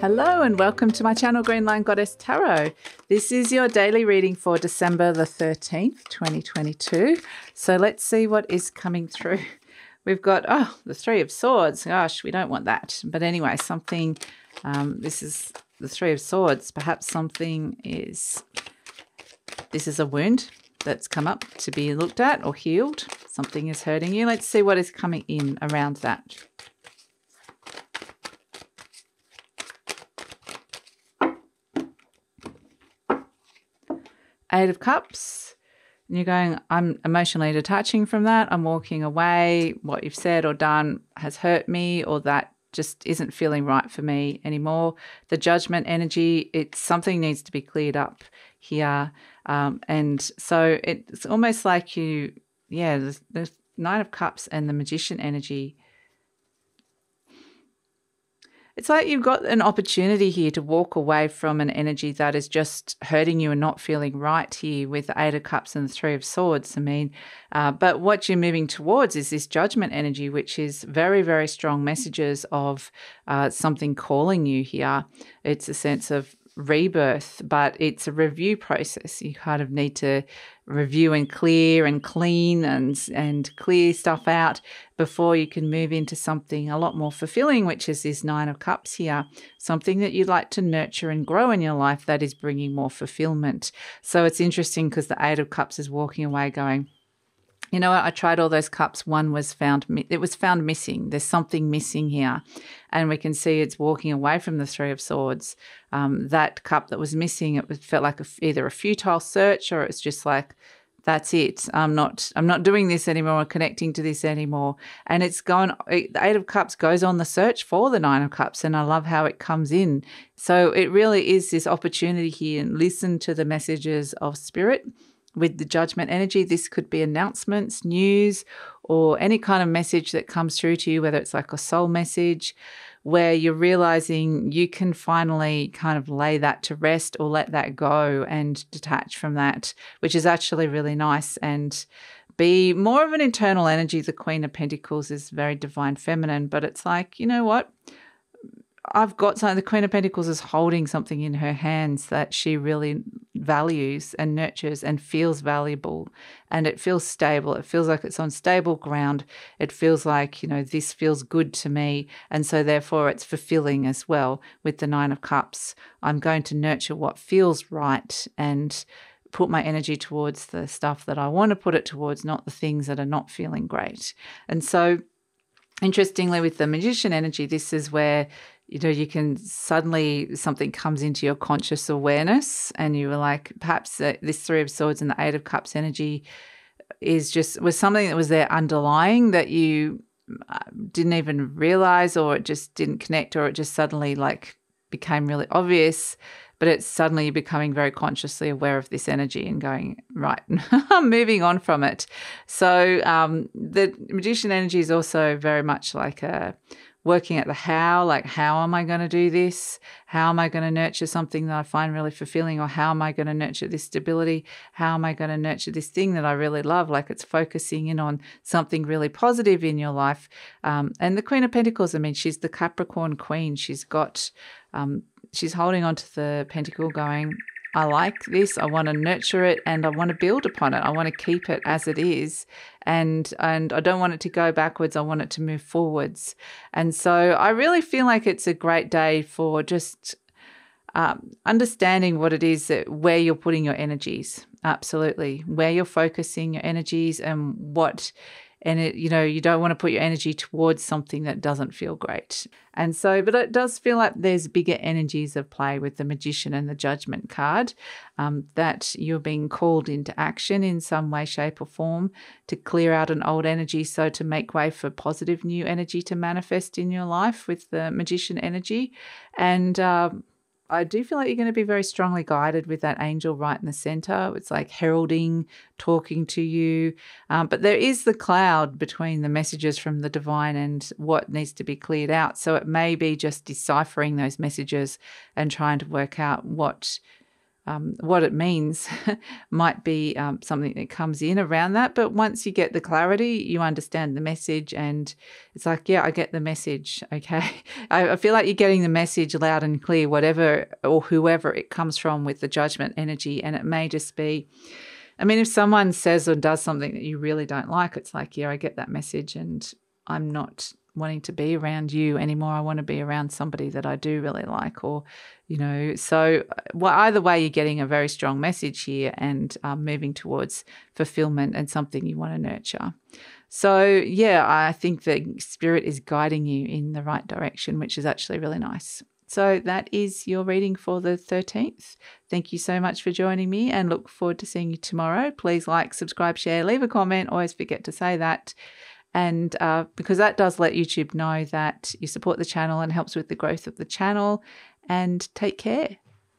Hello and welcome to my channel GreenLion Goddess Tarot. This is your daily reading for December the 13th, 2022. So let's see what is coming through. We've got, oh, the Three of Swords. Gosh, we don't want that. But anyway, something, um, this is the Three of Swords. Perhaps something is, this is a wound that's come up to be looked at or healed. Something is hurting you. Let's see what is coming in around that. Eight of Cups. And you're going, I'm emotionally detaching from that. I'm walking away. What you've said or done has hurt me, or that just isn't feeling right for me anymore. The judgment energy, it's something needs to be cleared up here. Um, and so it's almost like you, yeah, the, the Nine of Cups and the Magician energy it's like you've got an opportunity here to walk away from an energy that is just hurting you and not feeling right here with Eight of Cups and the Three of Swords. I mean, uh, but what you're moving towards is this judgment energy, which is very, very strong messages of uh, something calling you here. It's a sense of rebirth, but it's a review process. You kind of need to review and clear and clean and and clear stuff out before you can move into something a lot more fulfilling, which is this Nine of Cups here. Something that you'd like to nurture and grow in your life that is bringing more fulfillment. So it's interesting because the Eight of Cups is walking away going, you know? I tried all those cups. One was found, it was found missing. There's something missing here. And we can see it's walking away from the Three of Swords. Um, that cup that was missing, it felt like a, either a futile search or it's just like, that's it. I'm not. I'm not doing this anymore. Or connecting to this anymore. And it's gone. The Eight of Cups goes on the search for the Nine of Cups, and I love how it comes in. So it really is this opportunity here. And listen to the messages of Spirit with the judgment energy, this could be announcements, news, or any kind of message that comes through to you, whether it's like a soul message, where you're realizing you can finally kind of lay that to rest or let that go and detach from that, which is actually really nice and be more of an internal energy. The Queen of Pentacles is very divine feminine, but it's like, you know what? I've got something. The Queen of Pentacles is holding something in her hands that she really values and nurtures and feels valuable. And it feels stable. It feels like it's on stable ground. It feels like, you know, this feels good to me. And so, therefore, it's fulfilling as well with the Nine of Cups. I'm going to nurture what feels right and put my energy towards the stuff that I want to put it towards, not the things that are not feeling great. And so, interestingly, with the magician energy, this is where you know, you can suddenly something comes into your conscious awareness, and you were like, perhaps uh, this Three of Swords and the Eight of Cups energy is just was something that was there underlying that you uh, didn't even realize, or it just didn't connect, or it just suddenly like became really obvious. But it's suddenly becoming very consciously aware of this energy and going, right, I'm moving on from it. So um, the magician energy is also very much like a working at the how, like how am I going to do this? How am I going to nurture something that I find really fulfilling? Or how am I going to nurture this stability? How am I going to nurture this thing that I really love? Like it's focusing in on something really positive in your life. Um, and the Queen of Pentacles, I mean, she's the Capricorn Queen. She's got, um, she's holding on to the pentacle going, I like this. I want to nurture it and I want to build upon it. I want to keep it as it is. And and I don't want it to go backwards. I want it to move forwards. And so I really feel like it's a great day for just um, understanding what it is that where you're putting your energies. Absolutely. Where you're focusing your energies and what and it you know you don't want to put your energy towards something that doesn't feel great. And so but it does feel like there's bigger energies of play with the magician and the judgment card um, that you're being called into action in some way shape or form to clear out an old energy so to make way for positive new energy to manifest in your life with the magician energy. And um, I do feel like you're going to be very strongly guided with that angel right in the center. It's like heralding, talking to you. Um, but there is the cloud between the messages from the divine and what needs to be cleared out. So it may be just deciphering those messages and trying to work out what um, what it means might be um, something that comes in around that. But once you get the clarity, you understand the message, and it's like, yeah, I get the message. Okay. I, I feel like you're getting the message loud and clear, whatever or whoever it comes from with the judgment energy. And it may just be, I mean, if someone says or does something that you really don't like, it's like, yeah, I get that message, and I'm not wanting to be around you anymore. I want to be around somebody that I do really like, or, you know, so well, either way, you're getting a very strong message here and um, moving towards fulfillment and something you want to nurture. So, yeah, I think the spirit is guiding you in the right direction, which is actually really nice. So, that is your reading for the 13th. Thank you so much for joining me and look forward to seeing you tomorrow. Please like, subscribe, share, leave a comment. Always forget to say that. And uh, because that does let YouTube know that you support the channel and helps with the growth of the channel. And take care.